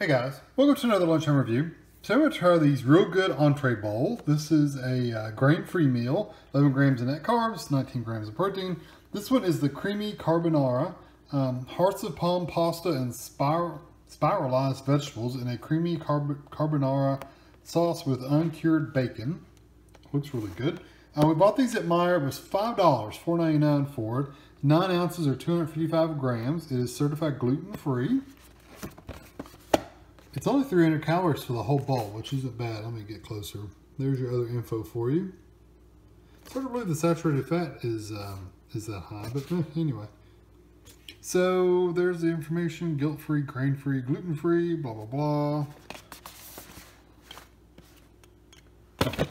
Hey guys, welcome to another lunchtime review. So I'm going to try these real good entree bowls. This is a uh, grain-free meal, 11 grams of net carbs, 19 grams of protein. This one is the creamy carbonara, um, hearts of palm pasta and spir spiralized vegetables in a creamy carb carbonara sauce with uncured bacon. Looks really good. Uh, we bought these at Meijer. It was $5, $4.99 for it. 9 ounces or 255 grams. It is certified gluten-free. It's only 300 calories for the whole bowl, which isn't bad. Let me get closer. There's your other info for you. Hard to believe the saturated fat is um, is that high, but eh, anyway. So there's the information, guilt-free, grain-free, gluten-free, blah, blah, blah.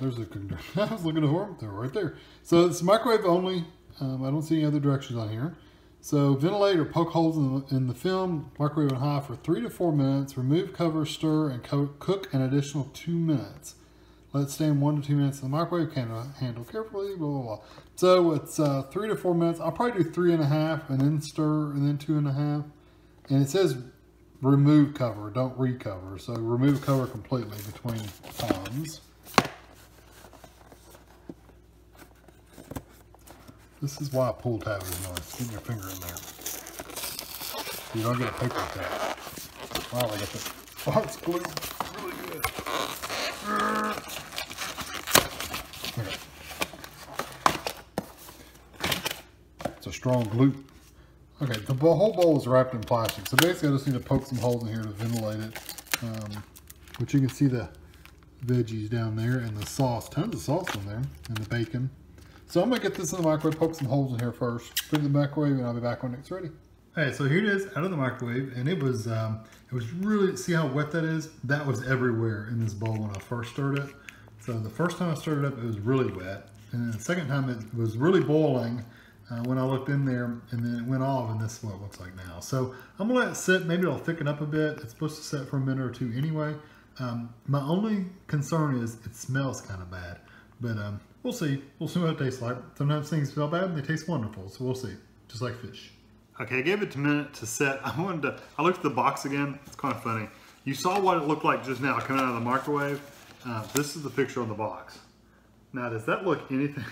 There's the, I was looking for them. They're right there. So it's microwave only. Um, I don't see any other directions on here. So ventilate or poke holes in the, in the film, microwave on high for three to four minutes, remove cover, stir, and co cook an additional two minutes. Let stand one to two minutes in the microwave, can handle carefully, blah, blah, blah. So it's uh, three to four minutes. I'll probably do three and a half and then stir and then two and a half. And it says remove cover, don't recover. So remove cover completely between times. This is why a pull tab is nice. Get your finger in there. You don't get a paper tap. Wow, I got the it's glued really good. It's a strong glue. Okay, the whole bowl is wrapped in plastic. So basically I just need to poke some holes in here to ventilate it. Um, but you can see the veggies down there and the sauce. Tons of sauce in there and the bacon. So I'm gonna get this in the microwave, poke some holes in here first, put it in the microwave, and I'll be back when it's ready. Hey, so here it is out of the microwave, and it was um, it was really see how wet that is. That was everywhere in this bowl when I first stirred it. So the first time I stirred it up, it was really wet, and the second time it was really boiling. Uh, when I looked in there and then it went off and this is what it looks like now. So I'm gonna let it sit, maybe it'll thicken up a bit. It's supposed to sit for a minute or two anyway. Um, my only concern is it smells kind of bad. But um, we'll see. We'll see what it tastes like. Sometimes things smell bad and they taste wonderful, so we'll see. Just like fish. Okay, I gave it a minute to set. I wanted to, I looked at the box again. It's kind of funny. You saw what it looked like just now coming out of the microwave. Uh, this is the picture on the box. Now, does that look anything,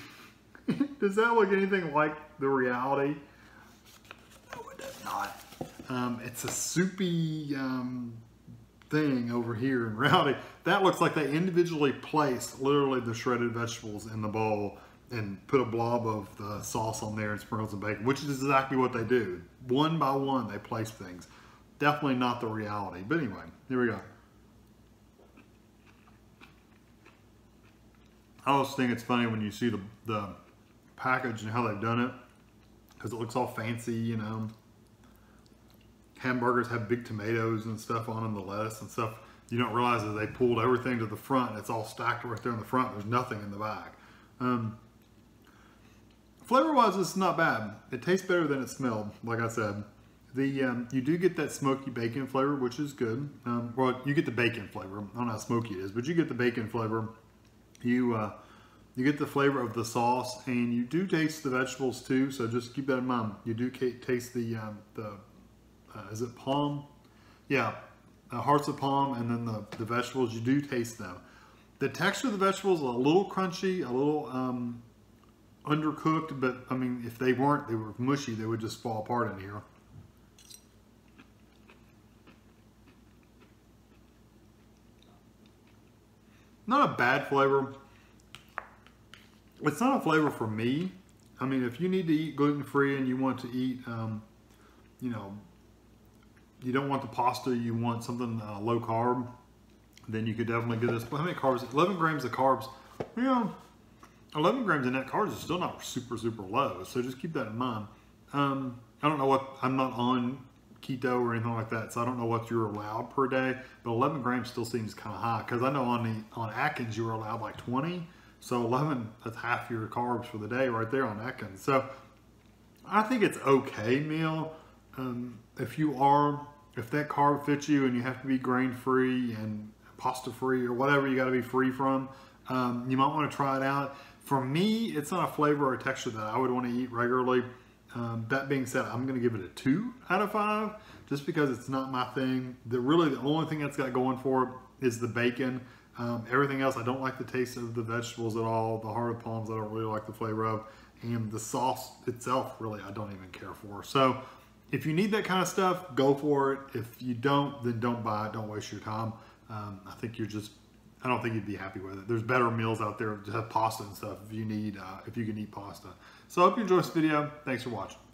does that look anything like the reality? No, it does not. Um, it's a soupy, um, thing over here in Rowdy, that looks like they individually placed literally the shredded vegetables in the bowl and put a blob of the sauce on there and sprinkle some bacon, which is exactly what they do. One by one, they place things. Definitely not the reality. But anyway, here we go. I always think it's funny when you see the, the package and how they've done it because it looks all fancy, you know hamburgers have big tomatoes and stuff on them, the lettuce and stuff. You don't realize that they pulled everything to the front. It's all stacked right there in the front. There's nothing in the back. Um, Flavor-wise, it's not bad. It tastes better than it smelled, like I said. The um, You do get that smoky bacon flavor, which is good. Um, well, you get the bacon flavor. I don't know how smoky it is, but you get the bacon flavor. You uh, you get the flavor of the sauce, and you do taste the vegetables too, so just keep that in mind. You do taste the, um, the uh, is it palm? Yeah, uh, hearts of palm, and then the, the vegetables, you do taste them. The texture of the vegetables a little crunchy, a little um, undercooked, but I mean, if they weren't, they were mushy, they would just fall apart in here. Not a bad flavor. It's not a flavor for me. I mean, if you need to eat gluten-free and you want to eat, um, you know, you don't want the pasta, you want something uh, low carb, then you could definitely get this. But how many carbs? 11 grams of carbs. You know, 11 grams of net carbs is still not super, super low. So just keep that in mind. Um, I don't know what, I'm not on keto or anything like that, so I don't know what you're allowed per day, but 11 grams still seems kind of high because I know on the on Atkins you were allowed like 20, so 11 that's half your carbs for the day right there on Atkins. So I think it's okay meal. Um, if you are if that carb fits you and you have to be grain free and pasta free or whatever you got to be free from, um, you might want to try it out. For me, it's not a flavor or a texture that I would want to eat regularly. Um, that being said, I'm going to give it a two out of five. just because it's not my thing. The really the only thing that's got going for it is the bacon. Um, everything else, I don't like the taste of the vegetables at all. The of palms, I don't really like the flavor of. And the sauce itself, really, I don't even care for. So if you need that kind of stuff, go for it. If you don't, then don't buy it. Don't waste your time. Um, I think you're just, I don't think you'd be happy with it. There's better meals out there that have pasta and stuff if you need, uh, if you can eat pasta. So I hope you enjoyed this video. Thanks for watching.